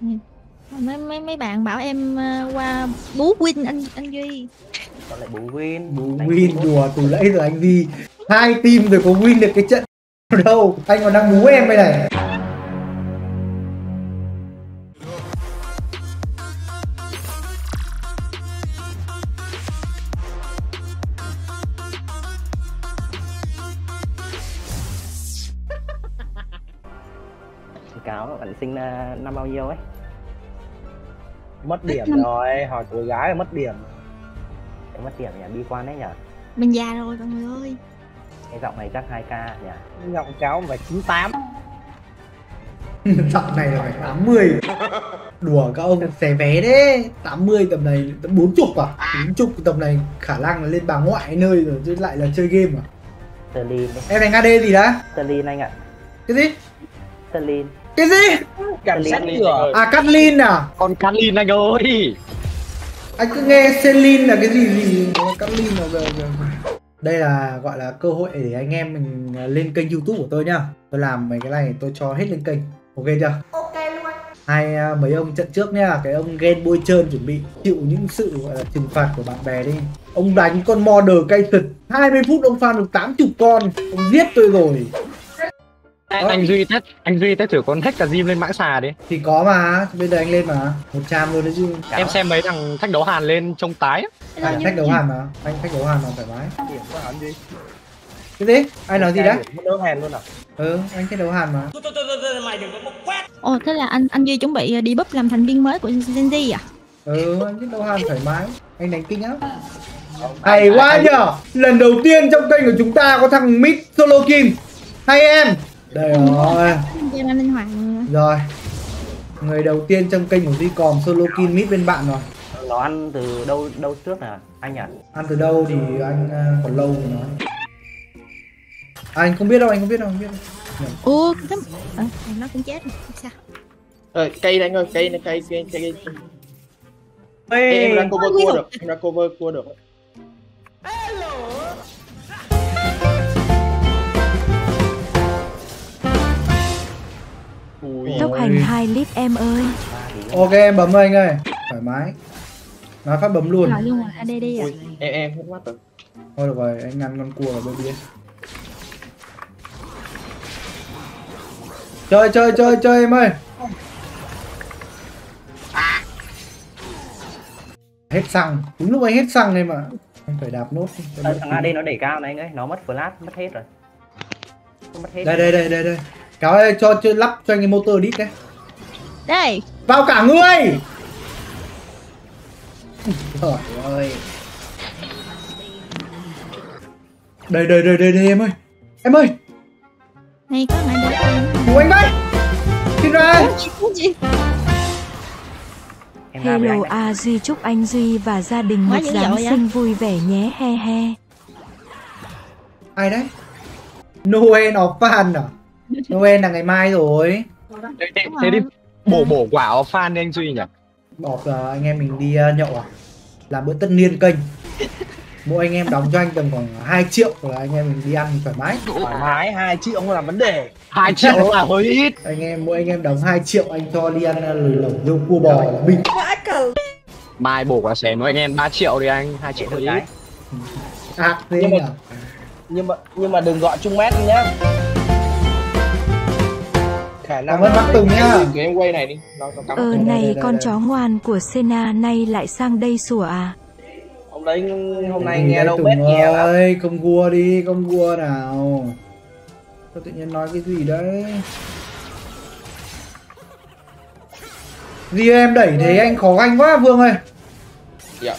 mấy mấy mấy bạn bảo em ờ, qua bú win anh anh duy. Còn lại bú win Bú Đánh win bú- đùa từ nãy rồi anh Di hai team rồi có win được cái trận đâu. Anh còn đang bú em đây này Cáo bạn sinh năm bao nhiêu ấy? Mất điểm Năm- rồi hỏi cô gái là mất điểm. Để mất điểm nhỉ bi quan đấy nhỉ? Mình già rồi mọi người ơi. Cái giọng này chắc 2k nhỉ? Giọng cáo phải 98 giọng này là phải 80 đùa các ông xé vé đấy. 80 tầm này tầm 40 à? 40 tầm này khả năng là lên bà ngoại nơi rồi chứ lại là chơi game à? Sterling em đánh AD gì đã? Sterling anh ạ. Cái gì? Sterling cái gì? Rồi. à Kathleen à? Con Carlin anh ơi. Anh cứ nghe Celine là cái gì gì? Kathleen là về, về. đây là gọi là cơ hội để anh em mình lên kênh youtube của tôi nhá. Tôi làm mấy cái này tôi cho hết lên kênh. Ok chưa? Ok luôn. Hai à, mấy ông trận trước nhá. Cái ông ghen bôi trơn chuẩn bị chịu những sự gọi là trừng phạt của bạn bè đi. Ông đánh con modder cay thịt 20 phút ông farm được 80 con. Ông giết tôi rồi anh, anh duy test anh duy test thử con hack cả gym lên mã xà đi. Thì có mà bây giờ anh lên mà. Một trăm luôn đấy chứ. Em xem mấy thằng thách đấu hàn lên trông tái anh thách đấu hàn mà. Anh thách đấu hàn mà thoải mái. Điểm gì cái gì? Anh nói gì đấy? đấu hèn luôn à? Ừ anh thách đấu hàn mà. Ồ thế là anh anh duy chuẩn bị ờ, đi búp làm thành viên mới của Gen Z à? Ừ anh thách đấu hàn thoải mái. Anh đánh kinh lắm hay quá nhở lần đầu tiên trong kênh của chúng ta có thằng mid solo kim hay em đây rồi. Rồi. Người đầu tiên trong kênh của Duy còn solo kim mid bên bạn rồi. Nó ăn từ đâu đâu trước nè Anh nhỉ ăn từ đâu thì anh à, còn lâu rồi nói. À, anh không biết đâu anh không biết đâu anh không biết đâu. Ủa thế ờ, nó cũng chết rồi không sao. Ờ, cây này anh ơi cây này cây cây cây, cây. Ê, em ra cover cua được em ra cover cua được Tốc hành 2 lít em ơi. ok em bấm thôi anh ơi. Thoải mái. Nói phát bấm luôn. Rồi luôn rồi AD đi à? Ui, em em hết mắt rồi. Thôi được rồi anh ngăn con cua bên bia chơi chơi chơi chơi em ơi. Hết xăng. Đúng lúc anh hết xăng đây mà. Anh phải đạp nốt Ờ, Thằng. AD nó đẩy cao này anh ơi. Nó mất flash mất hết rồi. Nó mất hết đây đây đây đây đây cáo ơi cho chơi lắp cho anh cái motor đít đấy. Đây. Vào cả người! Trời ơi. Đây đây đây đây đây em ơi. Em ơi! Này có mẹ được em. Cứu anh với xin ra Ủa, Hello. A Duy chúc anh Duy và gia đình Quá một Giáng sinh vui vẻ nhé he he. ai đấy? Noel Orphan à Noel là ngày mai rồi. Thế, thế, thế đi bổ bổ quả fan đi anh duy nhỉ? Bỏ giờ anh em mình đi ờ, nhậu à? Làm bữa tất niên kênh. Mỗi anh em đóng cho anh tầm khoảng 2 triệu là anh em mình đi ăn thoải mái. Thoải mái hai triệu không là vấn đề. Hai triệu là hơi ít. Anh em mỗi anh em đóng 2 triệu anh cho đi ăn ờ, lẩu riêu cua bò là bình. Mai bổ quả xé với anh em 3 triệu đi anh hai triệu hơi ít. Ác thế Nhưng mà- nhưng mà nhưng mà đừng gọi chung mét nhá khả năng Cảm ơn bác Tùng nhá. cái em quay này đi. Nó Ờ đây, đây, này đây, con đây. chó ngoan của Sena nay lại sang đây sủa à. hôm đấy hôm nay nghe đâu Tùng bét nghe ơi không vua đi không vua nào. Sao tự nhiên nói cái gì đấy? Gì em đẩy thế anh khó anh quá Vương ơi. Dạ.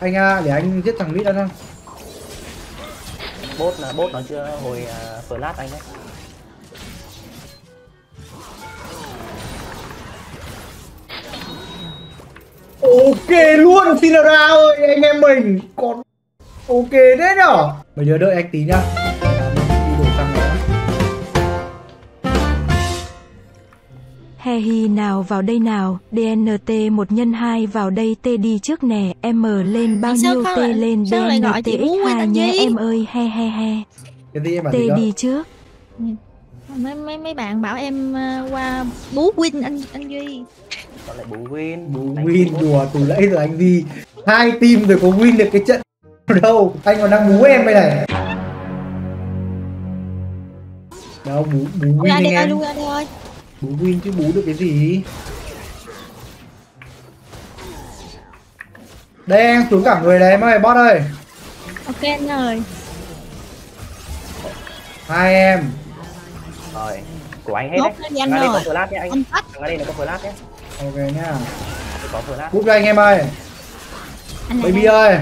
Anh à, để anh giết thằng Mít đã không Bốt là bốt nó chưa? Hồi uh, flash anh đấy ok luôn Sinara ơi anh em mình còn ok thế nhở mấy đứa đợi anh tí nhá He hi nào vào đây nào, DNT 1 nhân 2 vào đây T đi trước nè, M lên bao nhiêu T lên sao lại gọi chị Bú DNTX2 Nguyên anh nhé Duy? em ơi he he he. em T đi trước. mấy mấy mấy bạn bảo em ờ, qua bú win anh anh duy Còn lại bú win. Bú Đánh win đùa từ nãy giờ anh đi hai team rồi có win được cái trận đâu? Anh còn đang bú em đây này. Đâu bú bú win ra anh em. ra ơi bú win chứ bú được cái gì? Đây em xuống cả người đấy em ơi boss ơi. Ok anh ơi. Hai em. Rồi Của anh hết đấy. đi anh Thằng đây có ơi. flash nhé anh. Anh tắt Thằng đây nó có flash nhé ok nhá cúp cho anh em ơi. Anh baby ơi.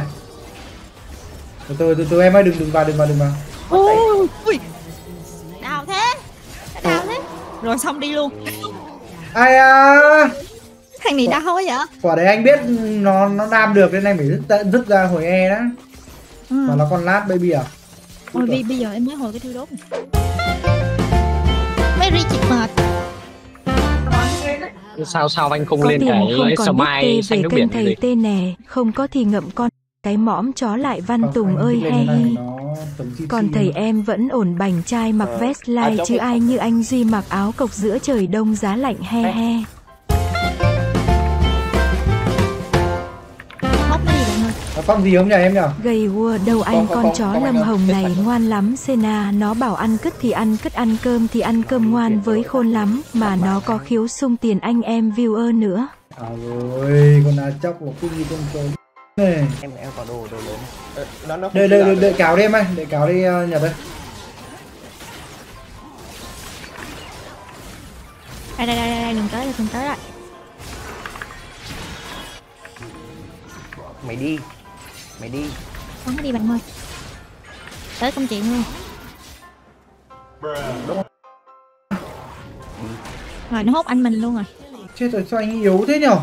Từ từ từ từ em ơi đừng đừng vào đừng vào đừng vào. Ui. Đào thế? Đào thế? Rồi xong đi luôn. Ai à? Thằng này đau quá vậy? quả đấy anh biết nó nó làm được nên anh phải dứt ra- dứt ra hồi e đó ừ. mà nó còn lát baby à? Ôi, bây, giờ em mới hồi cái thiêu đốt này. Mấy ri chịt mệt sao sao anh không Có lên tiền cái không còn biết smile tê về kênh thầy này tê nè, không có thì ngậm con. Cái mõm chó lại văn Không, tùng anh ơi he chi Còn thầy mà. em vẫn ổn bành trai mặc Ờ, vest à, lai chứ ai như anh Duy mặc áo cộc giữa trời đông giá lạnh he he. Con gì không nhỉ em nhỉ? Gầy vua đâu anh không, con không, chó không, lâm hồng này ngoan lắm Sena. Nó bảo ăn cứt thì ăn cứt ăn cơm thì ăn cơm ngoan với khôn lắm Mà nó có khiếu sung tiền anh em viewer nữa. À rồi con à chóc nó cứ như con trốn này Em em có đồ đồ lớn. Ờ, nó nó đợi chỉ đợi cáo đi em ơi đợi cáo đi uh, nhật đây đây đây đây, đây đừng tới đây đừng tới đây. Mày đi Mày đi. Bắn nó đi bạn ơi. Tới công chuyện luôn. Rồi nó hốt anh mình luôn rồi. Chết rồi sao anh yếu thế nhở?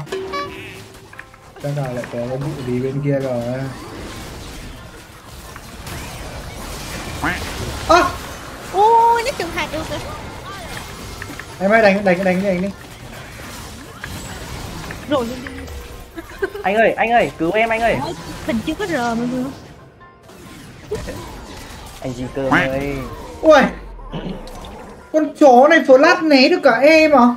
Chắc là lại có cái vụ gì bên kia rồi? Ơ! Ui nó trừng phạt được rồi. Em ơi đánh đánh đánh đánh đi. Rồi Anh ơi anh ơi cứu em anh ơi. Mình chưa có rờ mà vừa Anh gì cơ ơi. Ui. Con chó này flash né được cả em à?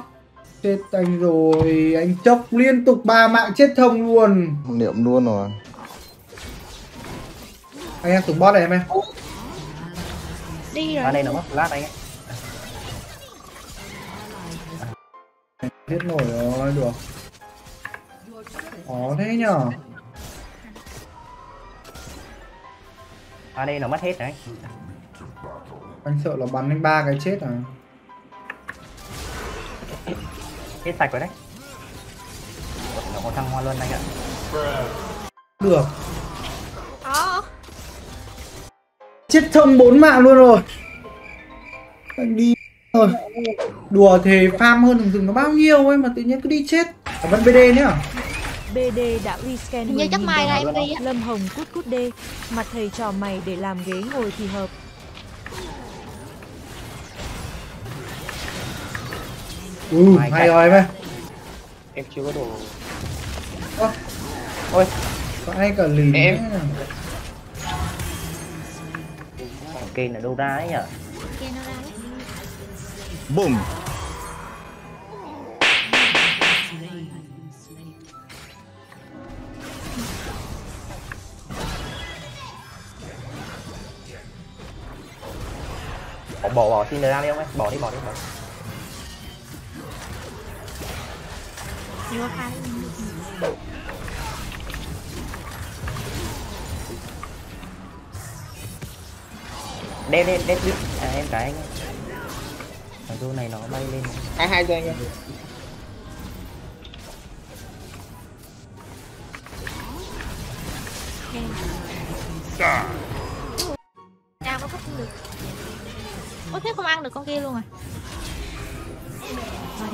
Chết anh rồi anh chốc liên tục ba mạng chết thông luôn. Niệm luôn rồi. Anh em xuống boss này em em đi rồi. Ở đây nó mất flash anh ấy hết nổi rồi được khó thế nhở Ở đây nó mất hết rồi. Anh sợ là bắn anh ba cái chết à? Hết sạch rồi đấy. Nó có thăng hoa luân anh ạ. Được. Đó chết thông bốn mạng luôn rồi. Anh đi rồi đùa thề farm hơn rừng rừng nó bao nhiêu ấy mà tự nhiên cứ đi chết. Ở bên BD nhá BD đã rescan Hình như chắc mai ra em đi á. Lâm Hồng cút cút đê Mặt thầy trò mày để làm ghế ngồi thì hợp. Ừ Mai hay rồi em ơi. Em chưa có đồ. Ơ, Ôi có ai cả lì Em. kênh ở đâu ra ấy nhở kia nó ra đấy. bùm Bỏ bỏ bỏ xin ra đi ông ấy Bỏ đi bỏ đi bỏ đi. đi Đen đen đen. Đen À em cái anh. Thằng du này nó bay lên. Hai hai cho anh ơi ra ăn được con kia luôn à? Rồi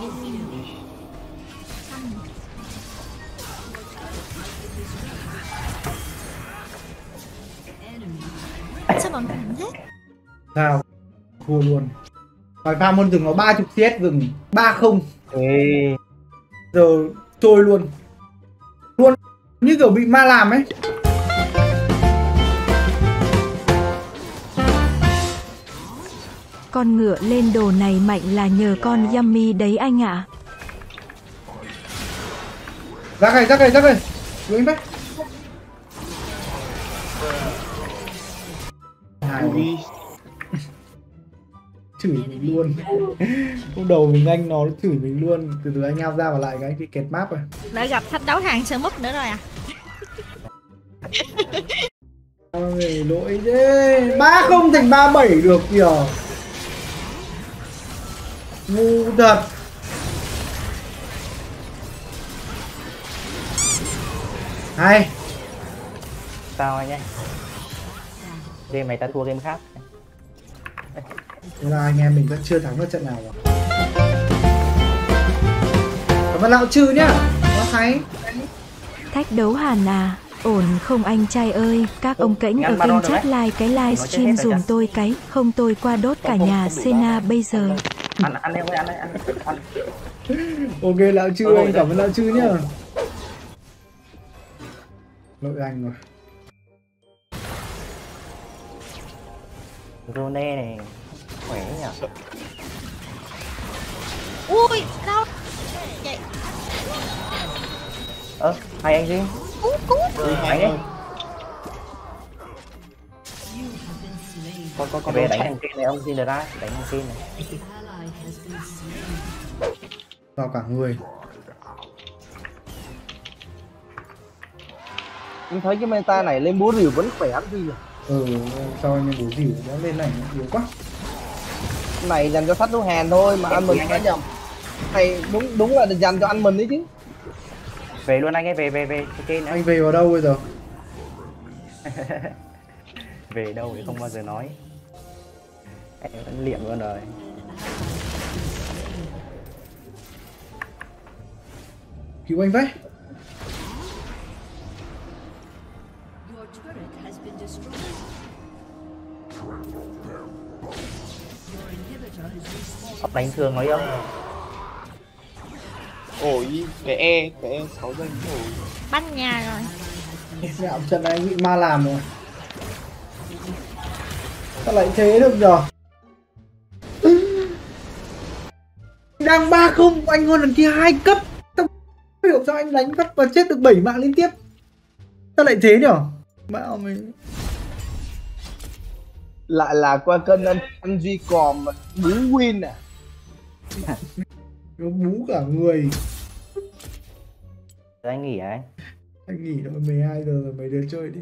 rồi. sao bọn mình thế sao? Thua luôn. Hỏi farm hơn rừng nó ba chục CS rừng ba không. Ê. Giờ trôi luôn. Luôn như kiểu bị ma làm ấy con ngựa lên đồ này mạnh là nhờ con Yummy đấy anh ạ. ra cây ra cây ra cây Đuổi anh bách Ui, chửi mình luôn. Lúc đầu mình anh nó chửi mình luôn. Từ từ anh ao ra và lại cái cái kẹt map rồi. Đã gặp thách đấu hàng sơ múp nữa rồi à? Ôi, lỗi thế? Ba không thành ba bảy được kìa ngu thật. Hay. Sao anh nhé game này ta thua game khác. Thế là anh em mình vẫn chưa thắng được trận nào rồi. Cảm ơn lão trừ nhá. Có thấy Thách đấu Hàn à, ổn không anh trai ơi, các ông kênh ở kênh chat like cái livestream dùm tôi cái, không tôi qua đốt cả nhà Sena bây giờ. Ăn ăn em ơi ăn ăn. Ăn. Ok lão trừ anh cảm ơn lão trừ nhá. Lỗi anh rồi. Rone này khỏe nhỉ? Ui đâu Chạy. Ơ hay anh gì Cú cú. Anh ấy con con con về đồ đánh thằng kia này ông xin được ra đánh thằng kia này vào cả người. Em thấy cái meta này lên búa rìu vẫn khỏe lắm gì à. ừ sao anh em bố dìu nó lên này nó yếu quá. Cái này dành cho sách đấu hàn thôi mà ăn mình đã nhầm. Này đúng đúng là dành cho ăn mình đấy chứ. về luôn anh ấy về về về. Này anh về vào đâu bây giờ? Về đâu thì không bao giờ nói. Em vẫn liệm luôn rồi cứu anh với. Ốc đánh thường nói ông Ôi, cái E, cái E 6 giây. Ôi. Banh nhà rồi. Mẹo trận này anh bị ma làm rồi. Sao lại thế được nhở? Đang ba không anh hơn lần kia hai cấp. không hiểu sao anh đánh vắt và chết được 7 mạng liên tiếp? Sao lại thế nhở? Mẹo mình Lại là qua cân ăn, ăn duy còm mà bú win à. Nó bú cả người. Anh nghỉ à anh? Anh nghỉ rồi 12 giờ rồi mấy đứa chơi đi